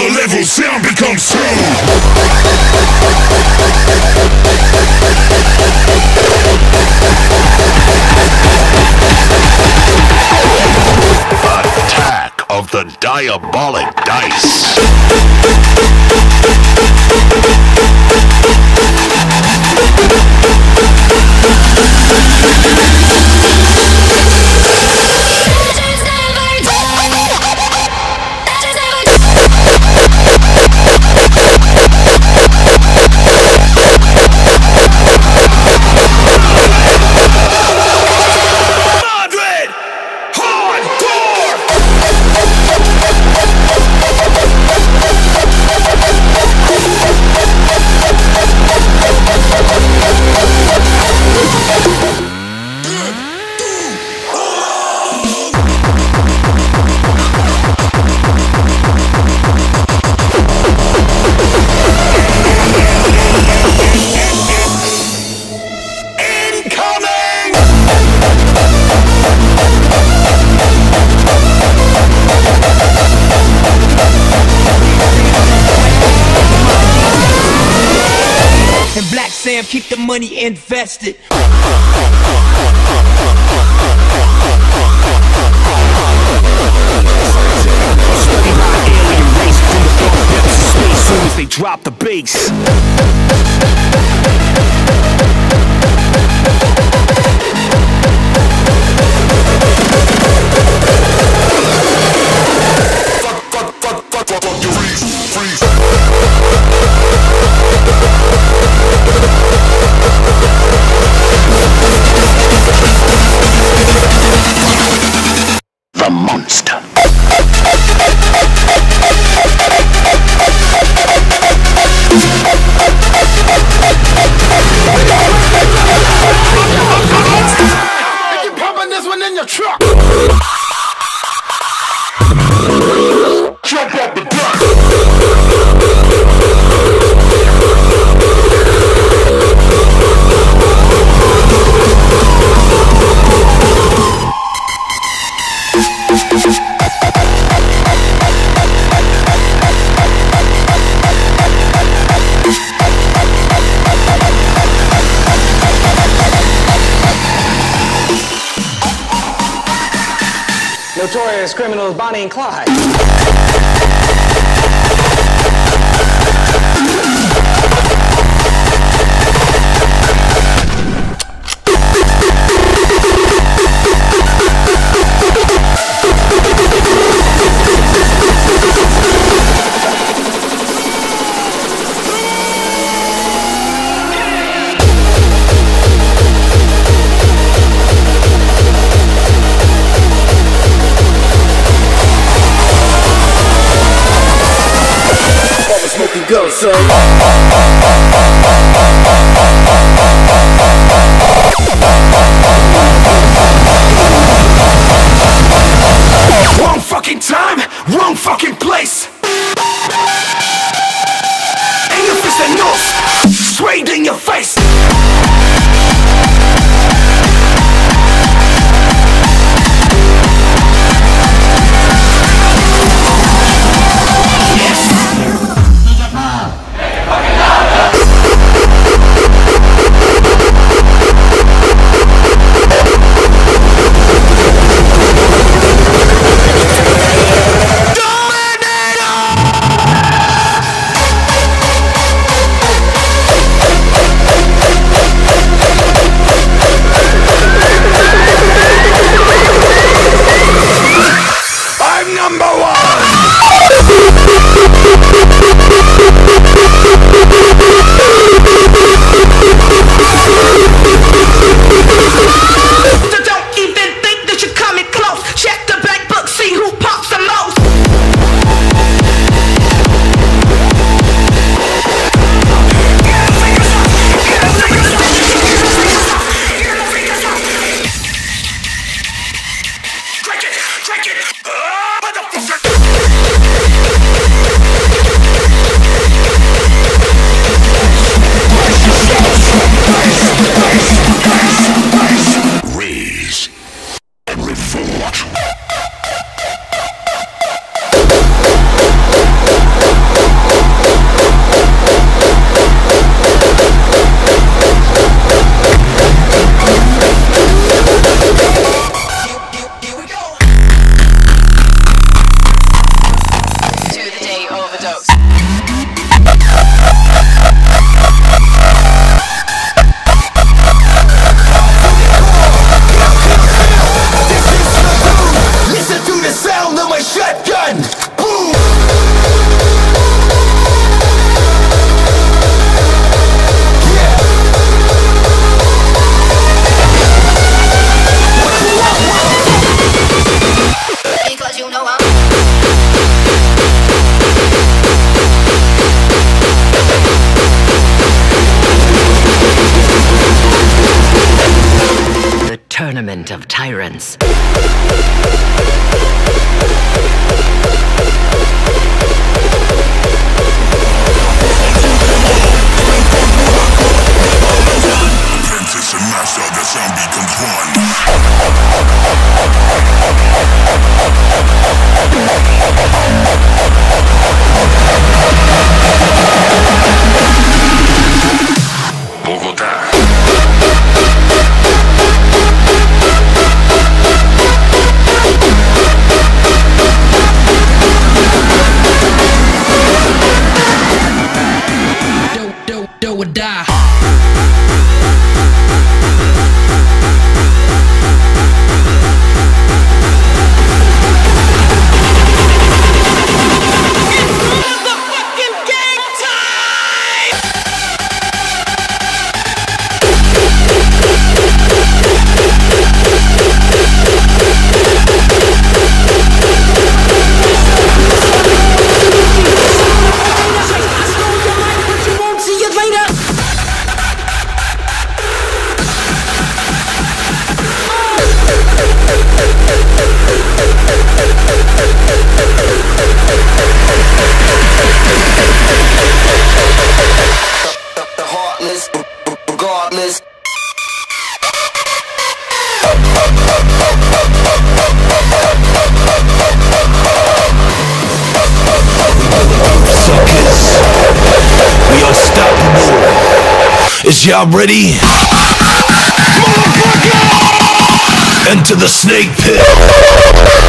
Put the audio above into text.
another level, sound becomes sound. Attack of the Diabolic Dice. Keep the money invested. Study my alien race from the dark depths of space soon as they drop the bass. Monster. Pumping this one in your truck. Notorious criminals Bonnie and Clyde. Smoking go, son. Wrong fucking time, wrong fucking place. In your fist nose, straight in your face. of tyrants. Is y'all ready? Motherfucker! Into the snake pit!